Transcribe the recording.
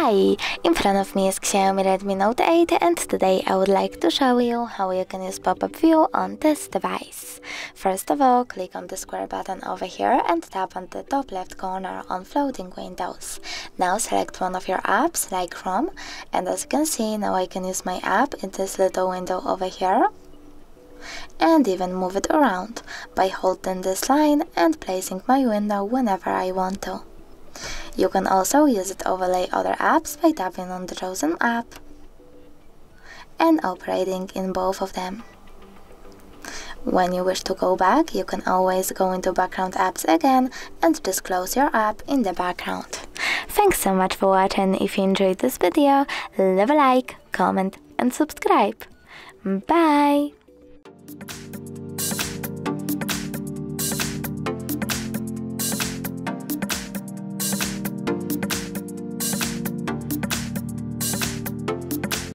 Hi! In front of me is Xiaomi Redmi Note 8 and today I would like to show you how you can use pop-up view on this device. First of all, click on the square button over here and tap on the top left corner on floating windows. Now select one of your apps like Chrome and as you can see now I can use my app in this little window over here and even move it around by holding this line and placing my window whenever I want to. You can also use it to overlay other apps by tapping on the chosen app and operating in both of them. When you wish to go back, you can always go into background apps again and just close your app in the background. Thanks so much for watching. If you enjoyed this video, leave a like, comment and subscribe. Bye!